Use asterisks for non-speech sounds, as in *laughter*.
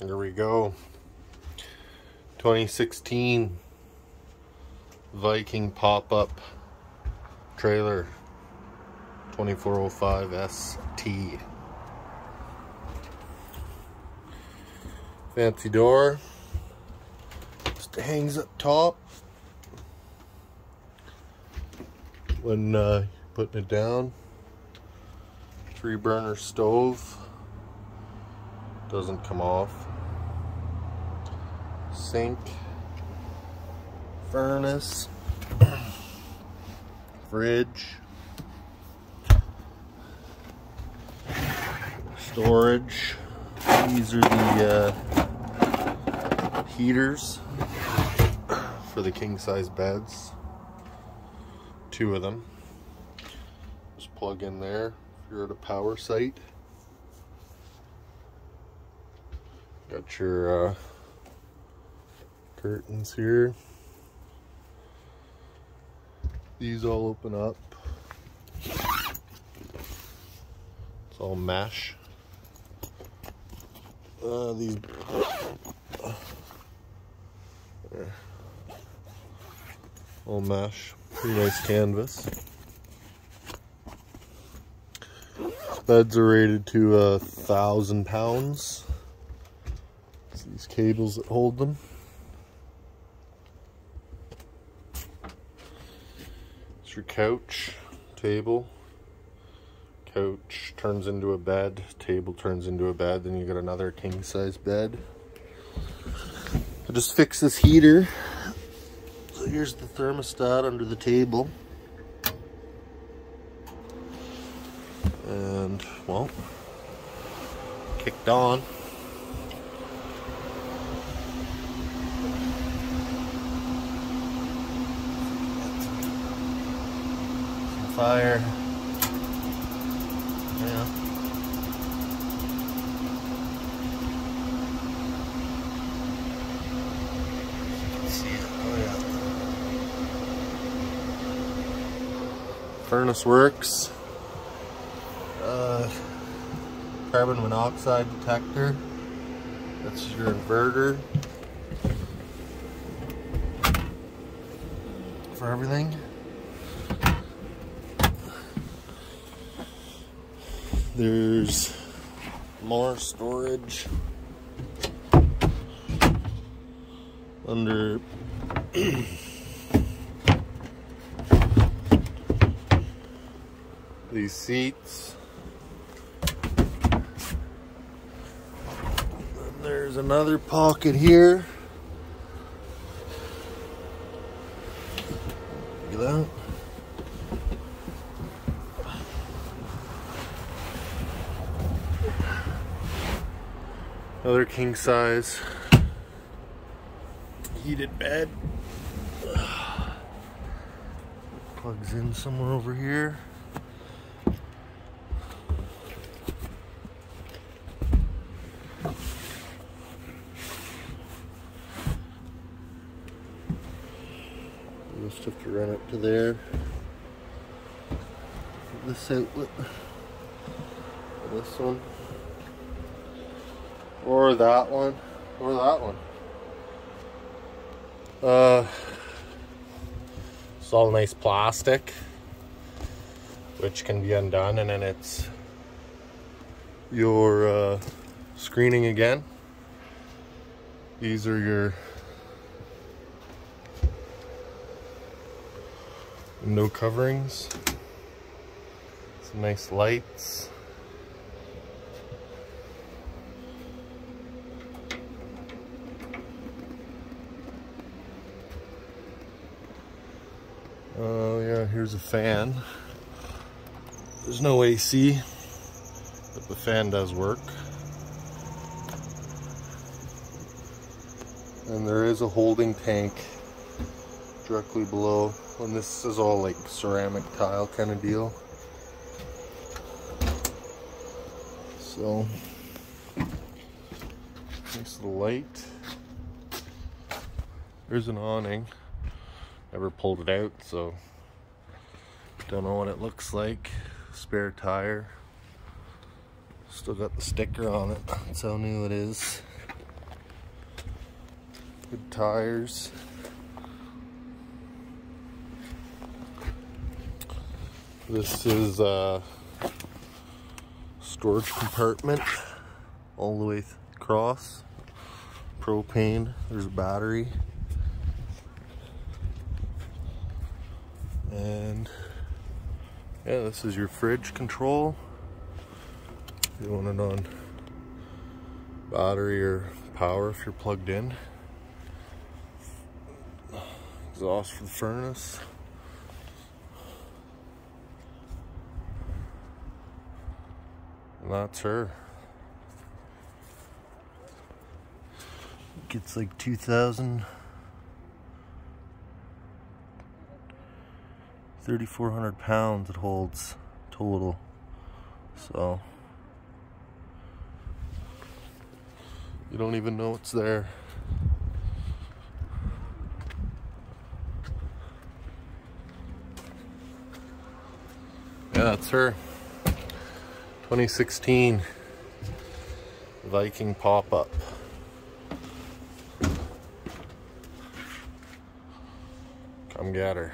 There we go. 2016 Viking pop-up trailer 2405 ST. Fancy door. Just hangs up top. When uh, putting it down. Three burner stove. Doesn't come off sink, furnace, *clears throat* fridge, storage. These are the uh, heaters for the king size beds. Two of them. Just plug in there if you're at a power site. Got your uh, curtains here. These all open up. It's all mesh. Uh, these all mesh. Pretty nice canvas. Beds are rated to a thousand pounds. It's these cables that hold them. It's your couch, table. Couch turns into a bed, table turns into a bed, then you got another king size bed. I just fixed this heater. So here's the thermostat under the table. And, well, kicked on. Fire. Yeah. See it. Oh yeah. Furnace works. Uh, carbon monoxide detector. That's your inverter. For everything. There's more storage under *clears throat* these seats. And there's another pocket here. Look at that. Another king size heated bed. Plugs in somewhere over here. Just have to run up to there. This outlet. This one or that one. Or that one. Uh it's all nice plastic which can be undone and then it's your uh, screening again. These are your window coverings. Some nice lights Oh yeah, here's a fan. There's no AC, but the fan does work. And there is a holding tank directly below. And this is all like ceramic tile kind of deal. So, nice little light. There's an awning. Never pulled it out, so don't know what it looks like. Spare tire. Still got the sticker on it. That's how new it is. Good tires. This is a storage compartment all the way across. Propane, there's a battery. And yeah, this is your fridge control. You want it on battery or power if you're plugged in. Exhaust for the furnace. And that's her. Gets like 2,000. 3,400 pounds it holds total. So. You don't even know it's there. Yeah, that's her. 2016 Viking pop-up. Come get her.